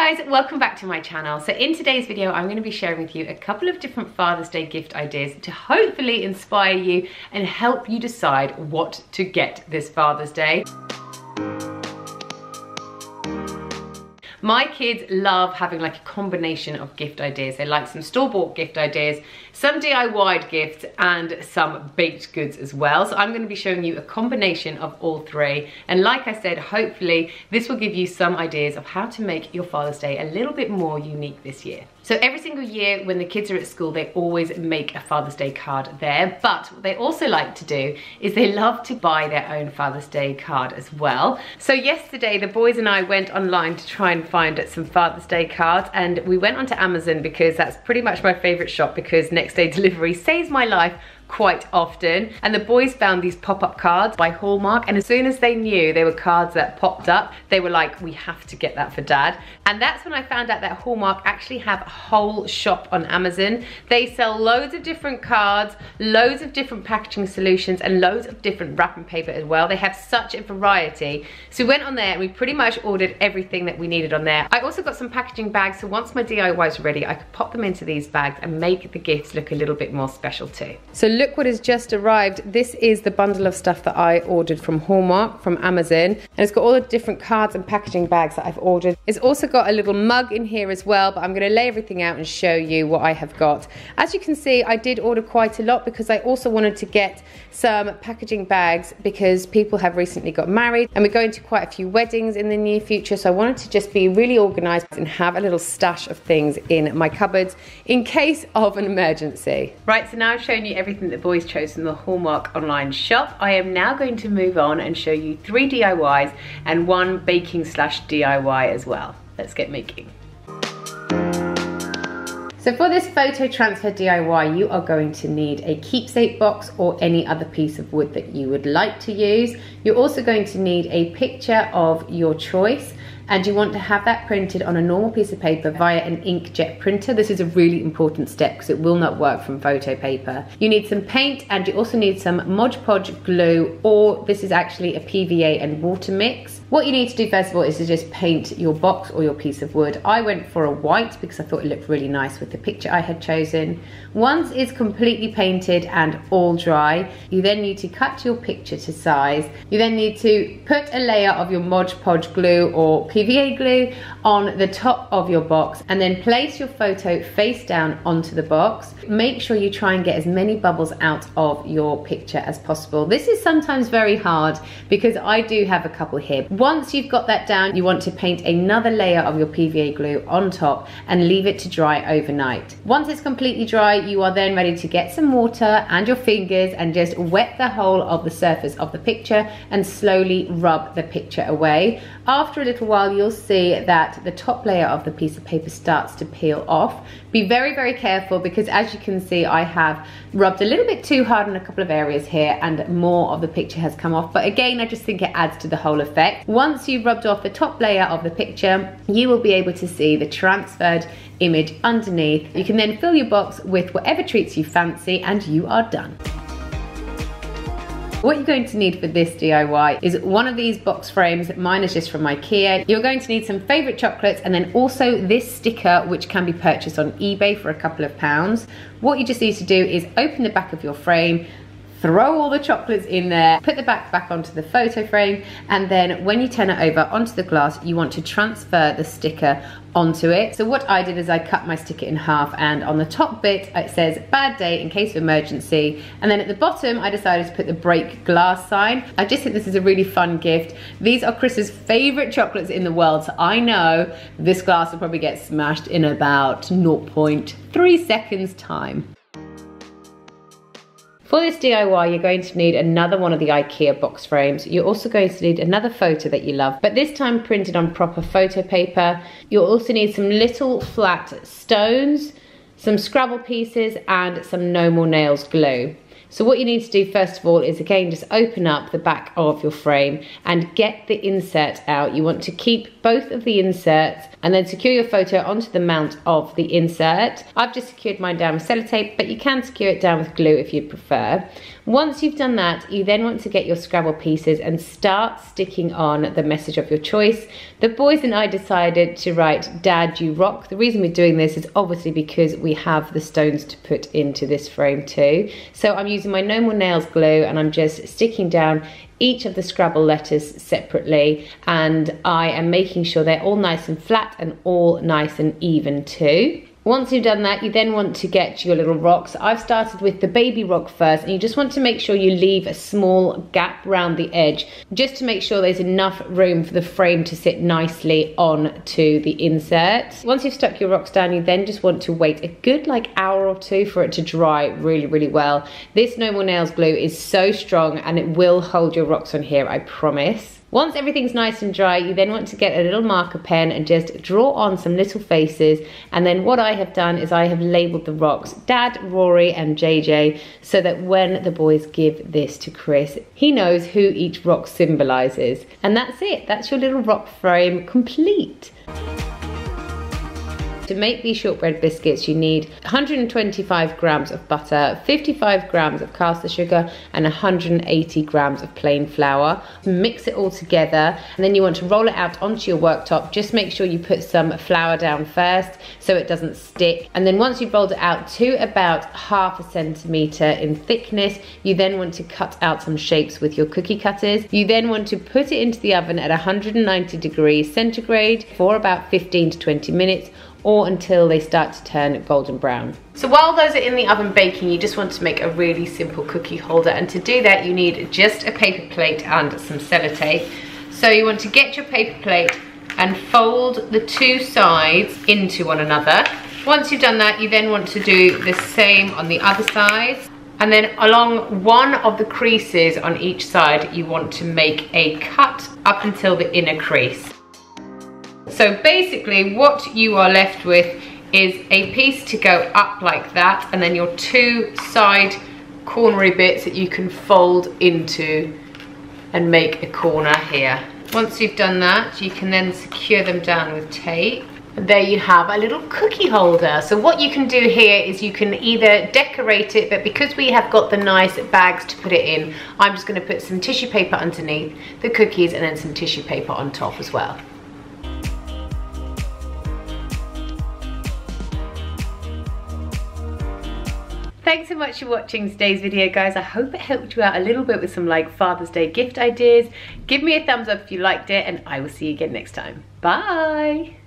guys, welcome back to my channel. So in today's video, I'm gonna be sharing with you a couple of different Father's Day gift ideas to hopefully inspire you and help you decide what to get this Father's Day. My kids love having like a combination of gift ideas. They like some store-bought gift ideas, some DIY gifts, and some baked goods as well. So I'm gonna be showing you a combination of all three. And like I said, hopefully this will give you some ideas of how to make your Father's Day a little bit more unique this year. So every single year when the kids are at school, they always make a Father's Day card there. But what they also like to do is they love to buy their own Father's Day card as well. So yesterday, the boys and I went online to try and find some Father's Day cards and we went onto Amazon because that's pretty much my favorite shop because next day delivery saves my life quite often. And the boys found these pop-up cards by Hallmark. And as soon as they knew they were cards that popped up, they were like, we have to get that for dad. And that's when I found out that Hallmark actually have a whole shop on Amazon. They sell loads of different cards, loads of different packaging solutions, and loads of different wrapping paper as well. They have such a variety. So we went on there and we pretty much ordered everything that we needed on there. I also got some packaging bags, so once my DIY is ready, I could pop them into these bags and make the gifts look a little bit more special too. So look what has just arrived. This is the bundle of stuff that I ordered from Hallmark, from Amazon. And it's got all the different cards and packaging bags that I've ordered. It's also got a little mug in here as well, but I'm gonna lay everything out and show you what I have got. As you can see, I did order quite a lot because I also wanted to get some packaging bags because people have recently got married and we're going to quite a few weddings in the near future. So I wanted to just be really organized and have a little stash of things in my cupboards in case of an emergency. Right, so now I've shown you everything the boys chose from the Hallmark online shop. I am now going to move on and show you three DIYs and one baking slash DIY as well. Let's get making. So for this photo transfer DIY, you are going to need a keepsake box or any other piece of wood that you would like to use. You're also going to need a picture of your choice and you want to have that printed on a normal piece of paper via an inkjet printer. This is a really important step because it will not work from photo paper. You need some paint and you also need some Mod Podge glue or this is actually a PVA and water mix. What you need to do first of all is to just paint your box or your piece of wood. I went for a white because I thought it looked really nice with the picture I had chosen. Once it's completely painted and all dry, you then need to cut your picture to size. You then need to put a layer of your Mod Podge glue or PVA glue on the top of your box and then place your photo face down onto the box. Make sure you try and get as many bubbles out of your picture as possible. This is sometimes very hard because I do have a couple here. Once you've got that down, you want to paint another layer of your PVA glue on top and leave it to dry overnight. Once it's completely dry, you are then ready to get some water and your fingers and just wet the whole of the surface of the picture and slowly rub the picture away. After a little while, while you'll see that the top layer of the piece of paper starts to peel off. Be very, very careful because as you can see, I have rubbed a little bit too hard in a couple of areas here and more of the picture has come off. But again, I just think it adds to the whole effect. Once you've rubbed off the top layer of the picture, you will be able to see the transferred image underneath. You can then fill your box with whatever treats you fancy and you are done. What you're going to need for this DIY is one of these box frames. Mine is just from Ikea. You're going to need some favorite chocolates and then also this sticker which can be purchased on eBay for a couple of pounds. What you just need to do is open the back of your frame, throw all the chocolates in there, put the back back onto the photo frame, and then when you turn it over onto the glass, you want to transfer the sticker onto it. So what I did is I cut my sticker in half and on the top bit it says bad day in case of emergency and then at the bottom I decided to put the break glass sign. I just think this is a really fun gift. These are Chris's favorite chocolates in the world so I know this glass will probably get smashed in about 0.3 seconds time. For this DIY, you're going to need another one of the IKEA box frames. You're also going to need another photo that you love, but this time printed on proper photo paper. You'll also need some little flat stones, some Scrabble pieces, and some No More Nails glue. So what you need to do first of all is again just open up the back of your frame and get the insert out. You want to keep both of the inserts and then secure your photo onto the mount of the insert. I've just secured mine down with sellotape but you can secure it down with glue if you prefer. Once you've done that, you then want to get your Scrabble pieces and start sticking on the message of your choice. The boys and I decided to write Dad You Rock. The reason we're doing this is obviously because we have the stones to put into this frame too. So I'm using my No More Nails glue and I'm just sticking down each of the Scrabble letters separately and I am making sure they're all nice and flat and all nice and even too. Once you've done that, you then want to get your little rocks. I've started with the baby rock first, and you just want to make sure you leave a small gap around the edge, just to make sure there's enough room for the frame to sit nicely on to the insert. Once you've stuck your rocks down, you then just want to wait a good like hour or two for it to dry really, really well. This No More Nails glue is so strong and it will hold your rocks on here, I promise. Once everything's nice and dry, you then want to get a little marker pen and just draw on some little faces. And then what I have done is I have labelled the rocks Dad, Rory and JJ so that when the boys give this to Chris, he knows who each rock symbolises. And that's it, that's your little rock frame complete. To make these shortbread biscuits, you need 125 grams of butter, 55 grams of caster sugar, and 180 grams of plain flour. Mix it all together, and then you want to roll it out onto your worktop. Just make sure you put some flour down first so it doesn't stick. And then once you've rolled it out to about half a centimeter in thickness, you then want to cut out some shapes with your cookie cutters. You then want to put it into the oven at 190 degrees centigrade for about 15 to 20 minutes or until they start to turn golden brown. So while those are in the oven baking, you just want to make a really simple cookie holder. And to do that, you need just a paper plate and some sellotape. So you want to get your paper plate and fold the two sides into one another. Once you've done that, you then want to do the same on the other side. And then along one of the creases on each side, you want to make a cut up until the inner crease. So basically what you are left with is a piece to go up like that and then your two side cornery bits that you can fold into and make a corner here. Once you've done that, you can then secure them down with tape. And there you have a little cookie holder. So what you can do here is you can either decorate it, but because we have got the nice bags to put it in, I'm just gonna put some tissue paper underneath the cookies and then some tissue paper on top as well. Thanks so much for watching today's video guys. I hope it helped you out a little bit with some like Father's Day gift ideas. Give me a thumbs up if you liked it and I will see you again next time. Bye!